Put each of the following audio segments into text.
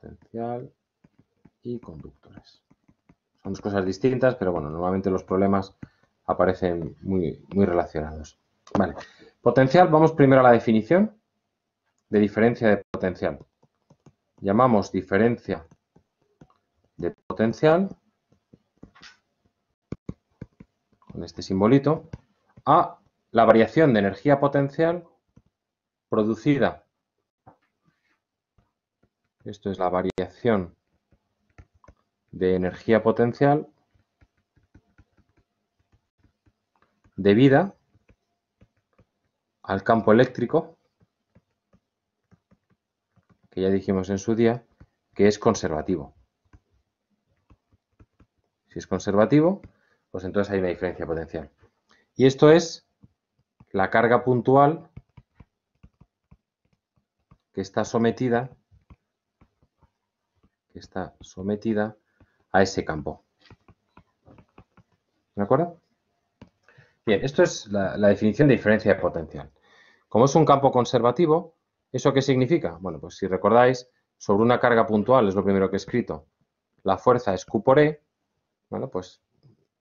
potencial y conductores. Son dos cosas distintas, pero bueno, normalmente los problemas aparecen muy, relacionados. Vale. Potencial, vamos primero a la definición de diferencia de potencial. Llamamos diferencia de potencial, con este simbolito, a la variación de energía potencial producida. Esto es la variación de energía potencial debida al campo eléctrico, que ya dijimos en su día, que es conservativo. Si es conservativo, pues entonces hay una diferencia potencial. Y esto es la carga puntual que está sometida está sometida a ese campo. ¿De acuerdo? Bien, esto es la, definición de diferencia de potencial. Como es un campo conservativo, ¿eso qué significa? Bueno, pues si recordáis, sobre una carga puntual, es lo primero que he escrito, la fuerza es Q por E, bueno, pues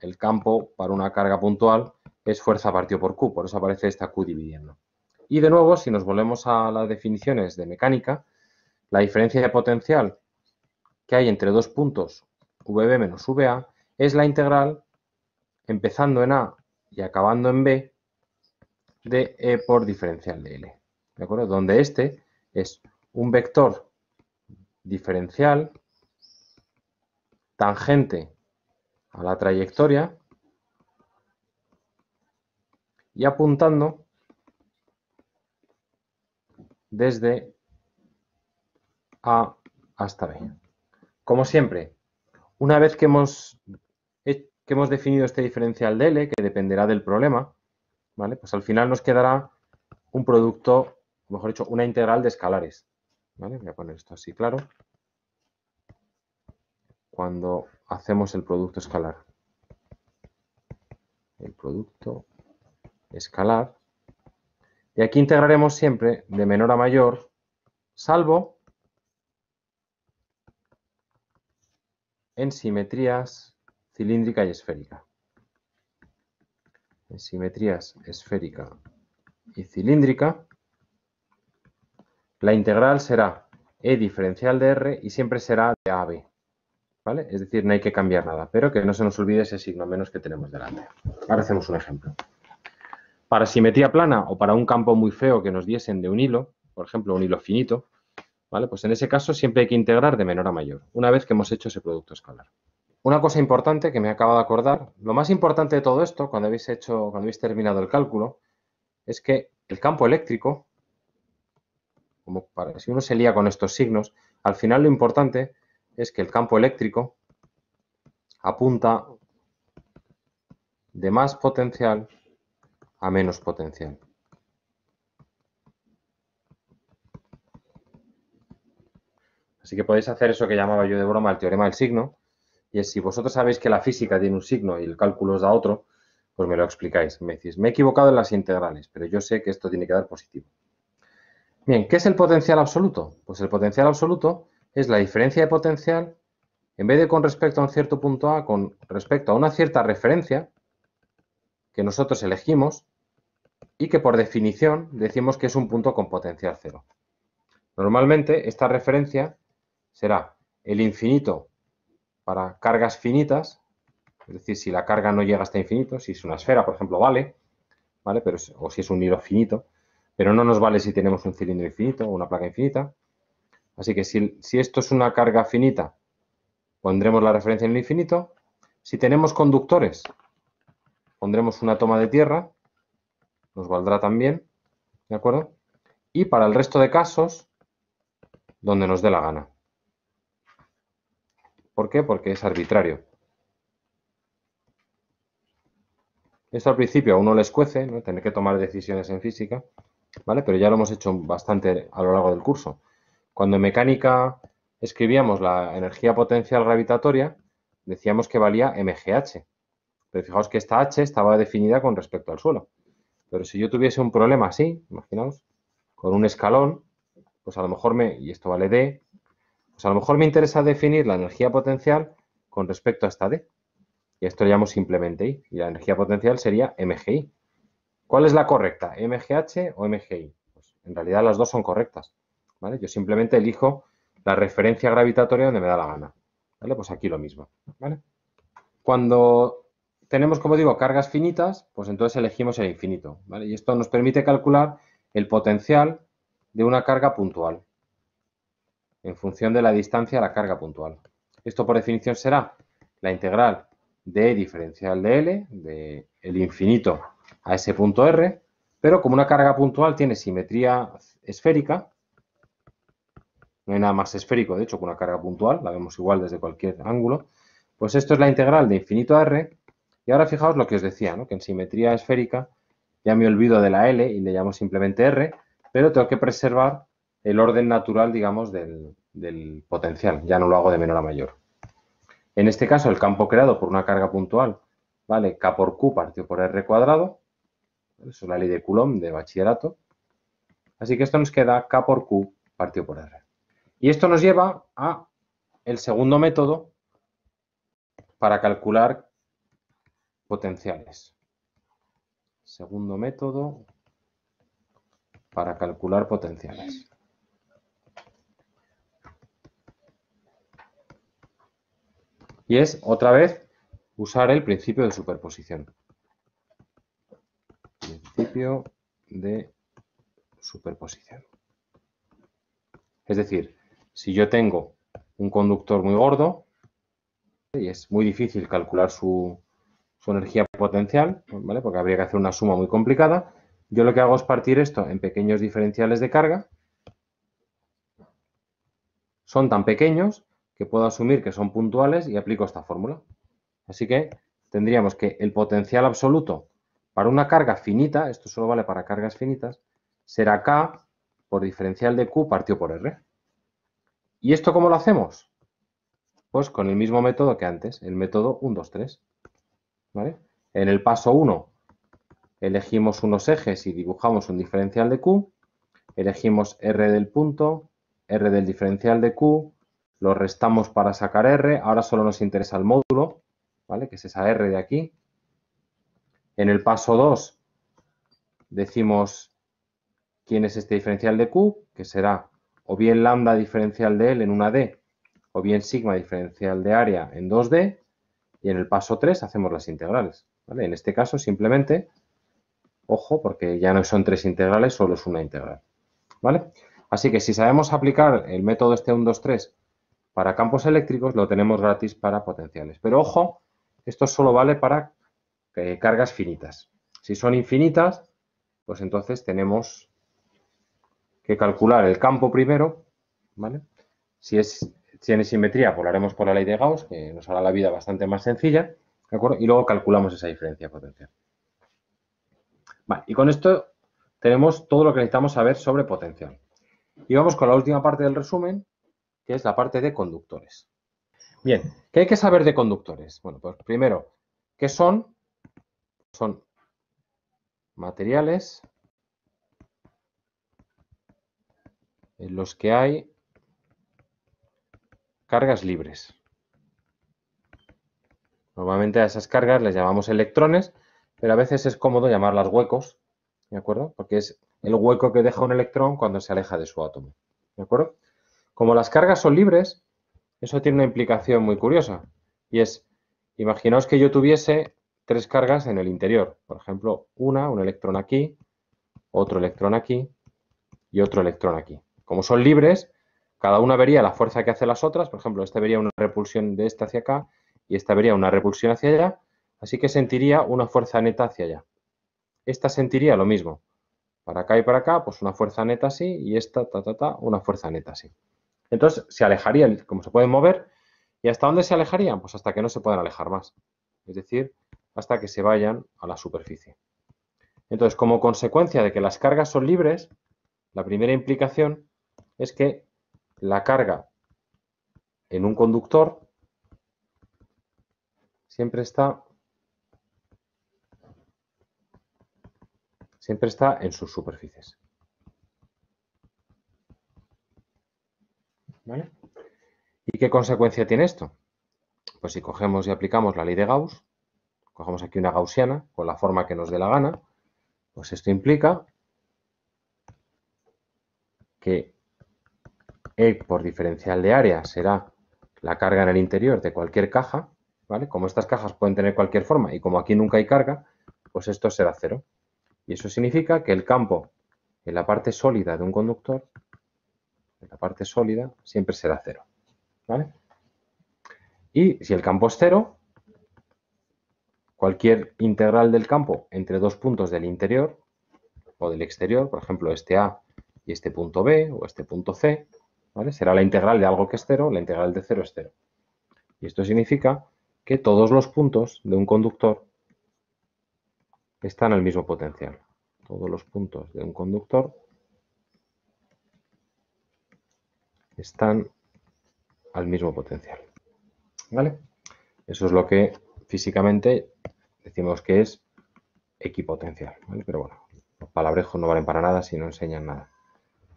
el campo para una carga puntual es fuerza partido por Q, por eso aparece esta Q dividiendo. Y de nuevo, si nos volvemos a las definiciones de mecánica, la diferencia de potencial que hay entre dos puntos VB menos VA es la integral empezando en A y acabando en B de E por diferencial de L. ¿De acuerdo? Donde este es un vector diferencial tangente a la trayectoria y apuntando desde A hasta B. Como siempre, una vez que hemos, que hemos definido este diferencial de L, que dependerá del problema, ¿vale? Pues al final nos quedará un producto, mejor dicho, una integral de escalares. ¿vale? Voy a poner esto así claro. Cuando hacemos el producto escalar. El producto escalar. Y aquí integraremos siempre de menor a mayor, salvo en simetrías cilíndrica y esférica. En simetrías esférica y cilíndrica, la integral será e diferencial de r y siempre será de a a b. ¿Vale? Es decir, no hay que cambiar nada, pero que no se nos olvide ese signo menos que tenemos delante. Ahora hacemos un ejemplo. Para simetría plana o para un campo muy feo que nos diesen de un hilo, por ejemplo, un hilo finito, Pues en ese caso siempre hay que integrar de menor a mayor, una vez que hemos hecho ese producto escalar. Una cosa importante que me acabo de acordar, lo más importante de todo esto, cuando habéis hecho, cuando habéis terminado el cálculo, es que el campo eléctrico, como para, si uno se lía con estos signos, al final lo importante es que el campo eléctrico apunta de más potencial a menos potencial. Así que podéis hacer eso que llamaba yo de broma el teorema del signo. Y es si vosotros sabéis que la física tiene un signo y el cálculo os da otro, pues me lo explicáis. Me decís, me he equivocado en las integrales, pero yo sé que esto tiene que dar positivo. Bien, ¿qué es el potencial absoluto? Pues el potencial absoluto es la diferencia de potencial, en vez de con respecto a un cierto punto A, con respecto a una cierta referencia que nosotros elegimos y que por definición decimos que es un punto con potencial cero. Normalmente esta referencia será el infinito para cargas finitas, es decir, si la carga no llega hasta infinito, si es una esfera, por ejemplo, vale, ¿vale? Pero o si es un hilo finito, pero no nos vale si tenemos un cilindro infinito o una placa infinita. Así que si, si esto es una carga finita, pondremos la referencia en el infinito. Si tenemos conductores, pondremos una toma de tierra, nos valdrá también, ¿de acuerdo? Y para el resto de casos, donde nos dé la gana. ¿Por qué? Porque es arbitrario. Esto al principio a uno le escuece, ¿no? tener que tomar decisiones en física, ¿vale? Pero ya lo hemos hecho bastante a lo largo del curso. Cuando en mecánica escribíamos la energía potencial gravitatoria, decíamos que valía mgh. Pero fijaos que esta h estaba definida con respecto al suelo. Pero si yo tuviese un problema así, imaginaos, con un escalón, pues a lo mejor me, y esto vale d, Pues a lo mejor me interesa definir la energía potencial con respecto a esta D. Y esto lo llamo simplemente I. Y la energía potencial sería MGI. ¿Cuál es la correcta? ¿MGH o MGI? Pues en realidad las dos son correctas. ¿vale? Yo simplemente elijo la referencia gravitatoria donde me da la gana. ¿vale? Pues aquí lo mismo. ¿vale? Cuando tenemos, como digo, cargas finitas, pues entonces elegimos el infinito. ¿vale? Y esto nos permite calcular el potencial de una carga puntual en función de la distancia a la carga puntual. Esto por definición será la integral de diferencial de L, de el infinito a ese punto R, pero como una carga puntual tiene simetría esférica, no hay nada más esférico, de hecho, que una carga puntual, la vemos igual desde cualquier ángulo, pues esto es la integral de infinito a R, y ahora fijaos lo que os decía, ¿no? que en simetría esférica ya me olvido de la L y le llamo simplemente R, pero tengo que preservar el orden natural, digamos, del, potencial. Ya no lo hago de menor a mayor. En este caso, el campo creado por una carga puntual vale K por Q partido por R cuadrado. Eso es la ley de Coulomb de bachillerato. Así que esto nos queda K por Q partido por R. Y esto nos lleva a el segundo método para calcular potenciales. Segundo método para calcular potenciales. Y es, otra vez, usar el principio de superposición. Principio de superposición. Es decir, si yo tengo un conductor muy gordo, y es muy difícil calcular su, su energía potencial, ¿vale? porque habría que hacer una suma muy complicada, yo lo que hago es partir esto en pequeños diferenciales de carga. Son tan pequeños que puedo asumir que son puntuales y aplico esta fórmula. Así que tendríamos que el potencial absoluto para una carga finita, esto solo vale para cargas finitas, será K por diferencial de Q partido por R. ¿Y esto cómo lo hacemos? Pues con el mismo método que antes, el método 1, 2, 3. ¿Vale? En el paso 1 elegimos unos ejes y dibujamos un diferencial de Q, elegimos R del punto, R del diferencial de Q, lo restamos para sacar R, ahora solo nos interesa el módulo, ¿vale? Que es esa R de aquí. En el paso 2 decimos quién es este diferencial de Q, que será o bien lambda diferencial de L en una D, o bien sigma diferencial de área en 2D, y en el paso 3 hacemos las integrales. En este caso simplemente, ojo, porque ya no son tres integrales, solo es una integral. ¿Vale? Así que si sabemos aplicar el método este 1, 2, 3 para campos eléctricos lo tenemos gratis para potenciales. Pero ojo, esto solo vale para eh, cargas finitas. Si son infinitas, pues entonces tenemos que calcular el campo primero, ¿vale? Si, es, tiene simetría, pues lo haremos por la ley de Gauss, que nos hará la vida bastante más sencilla, ¿de acuerdo? Y luego calculamos esa diferencia potencial. Vale, y con esto tenemos todo lo que necesitamos saber sobre potencial. Y vamos con la última parte del resumen, que es la parte de conductores. Bien, ¿qué hay que saber de conductores? Bueno, pues primero, ¿qué son? Son materiales en los que hay cargas libres. Normalmente a esas cargas les llamamos electrones, pero a veces es cómodo llamarlas huecos, ¿de acuerdo? Porque es el hueco que deja un electrón cuando se aleja de su átomo, ¿de acuerdo? Como las cargas son libres, eso tiene una implicación muy curiosa. Y es, imaginaos que yo tuviese tres cargas en el interior. Por ejemplo, una, un electrón aquí, otro electrón aquí y otro electrón aquí. Como son libres, cada una vería la fuerza que hace las otras. Por ejemplo, esta vería una repulsión de esta hacia acá y esta vería una repulsión hacia allá. Así que sentiría una fuerza neta hacia allá. Esta sentiría lo mismo. Para acá y para acá, pues una fuerza neta así y esta, ta, ta, ta, una fuerza neta así. Entonces se alejarían, como se pueden mover, ¿y hasta dónde se alejarían? Pues hasta que no se puedan alejar más. Es decir, hasta que se vayan a la superficie. Entonces, como consecuencia de que las cargas son libres, la primera implicación es que la carga en un conductor siempre está siempre está en sus superficies. ¿Y qué consecuencia tiene esto? Pues si cogemos y aplicamos la ley de Gauss, cogemos aquí una gaussiana con la forma que nos dé la gana, pues esto implica que E por diferencial de área será la carga en el interior de cualquier caja, ¿vale? Como estas cajas pueden tener cualquier forma y como aquí nunca hay carga, pues esto será cero. Y eso significa que el campo en la parte sólida de un conductor, en la parte sólida, siempre será cero. ¿vale? Y si el campo es cero, cualquier integral del campo entre dos puntos del interior o del exterior, por ejemplo, este A y este punto B o este punto C, ¿vale? será la integral de algo que es cero, la integral de cero es cero. Y esto significa que todos los puntos de un conductor están al mismo potencial. Todos los puntos de un conductor están al mismo potencial. ¿Vale? Eso es lo que físicamente decimos que es equipotencial. ¿vale? Pero bueno, los palabrejos no valen para nada si no enseñan nada.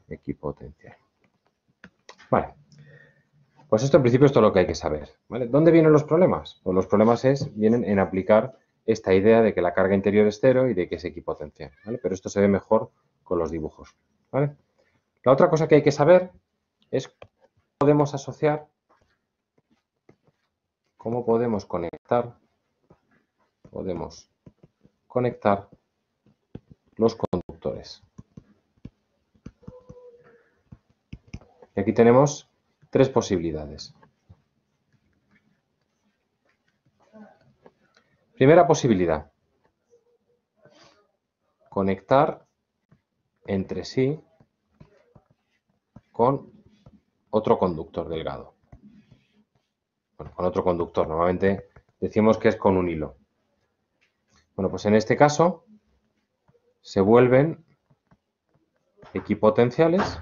Equipotencial. Vale. Pues esto en principio es todo lo que hay que saber. ¿vale? ¿Dónde vienen los problemas? Pues los problemas es, vienen en aplicar esta idea de que la carga interior es cero y de que es equipotencial. ¿vale? Pero esto se ve mejor con los dibujos. ¿vale? La otra cosa que hay que saber es cómo podemos asociar, cómo podemos conectar, podemos conectar los conductores. Y aquí tenemos tres posibilidades. Primera posibilidad, conectar entre sí con otro conductor delgado. Bueno, con otro conductor, normalmente decimos que es con un hilo. Bueno, pues en este caso se vuelven equipotenciales.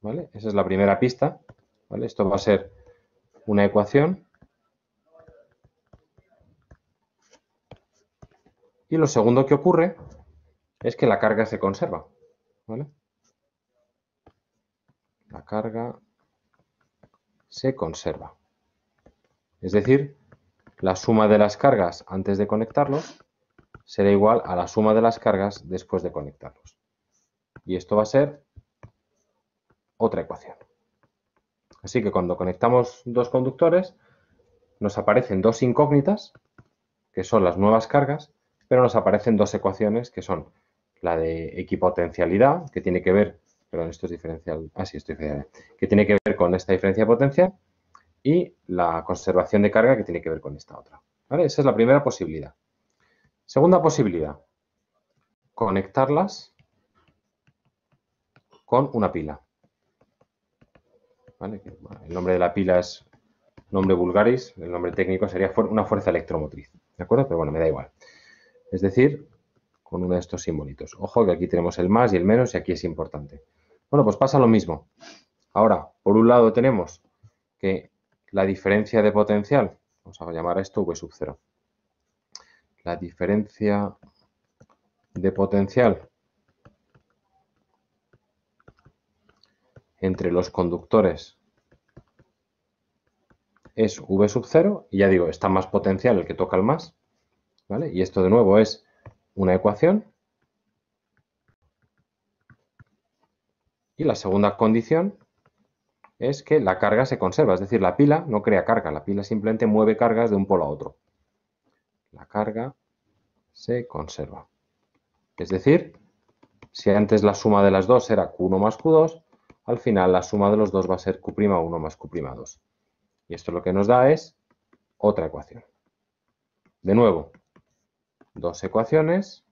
¿Vale? Esa es la primera pista. ¿vale? Esto va a ser una ecuación Y lo segundo que ocurre es que la carga se conserva. La carga se conserva. Es decir, la suma de las cargas antes de conectarlos será igual a la suma de las cargas después de conectarlos. Y esto va a ser otra ecuación. Así que cuando conectamos dos conductores, nos aparecen dos incógnitas, que son las nuevas cargas, pero nos aparecen dos ecuaciones que son la de equipotencialidad, que tiene que ver, perdón, esto es diferencial, ah, sí, esto es diferencial, que tiene que ver con esta diferencia de potencia, y la conservación de carga, que tiene que ver con esta otra. Esa es la primera posibilidad. Segunda posibilidad, conectarlas con una pila. El nombre de la pila es nombre vulgaris, el nombre técnico sería una fuerza electromotriz. ¿De acuerdo? Pero bueno, me da igual es decir, con uno de estos simbolitos. Ojo que aquí tenemos el más y el menos y aquí es importante. Bueno, pues pasa lo mismo. Ahora, por un lado tenemos que la diferencia de potencial, vamos a llamar a esto V sub 0. La diferencia de potencial entre los conductores es V sub 0 y ya digo, está más potencial el que toca el más. Y esto de nuevo es una ecuación. Y la segunda condición es que la carga se conserva, es decir, la pila no crea carga, la pila simplemente mueve cargas de un polo a otro. La carga se conserva. Es decir, si antes la suma de las dos era Q1 más Q2, al final la suma de los dos va a ser Q'1 más Q'2. Y esto lo que nos da es otra ecuación. De nuevo, dos ecuaciones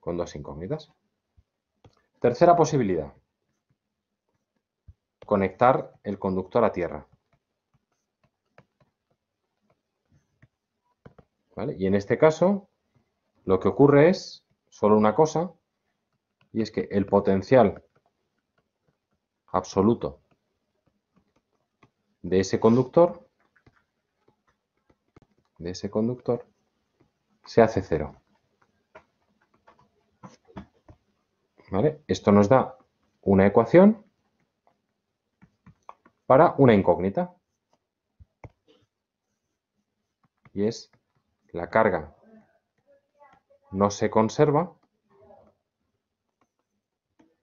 con dos incógnitas. Tercera posibilidad. Conectar el conductor a tierra. Y en este caso, lo que ocurre es solo una cosa, y es que el potencial absoluto de ese conductor, de ese conductor, se hace cero. Esto nos da una ecuación para una incógnita. Y es la carga no se conserva,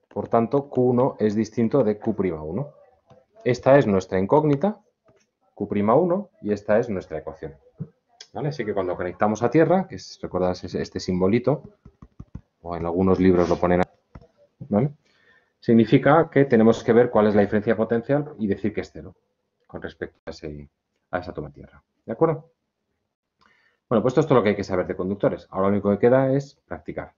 por tanto Q1 es distinto de Q'1. Esta es nuestra incógnita, Q'1, y esta es nuestra ecuación. Así que cuando conectamos a tierra, que es, recordad este simbolito, o en algunos libros lo ponen significa que tenemos que ver cuál es la diferencia potencial y decir que es cero con respecto a, a esa toma tierra. ¿De acuerdo? Bueno, pues esto es todo lo que hay que saber de conductores. Ahora lo único que queda es practicar.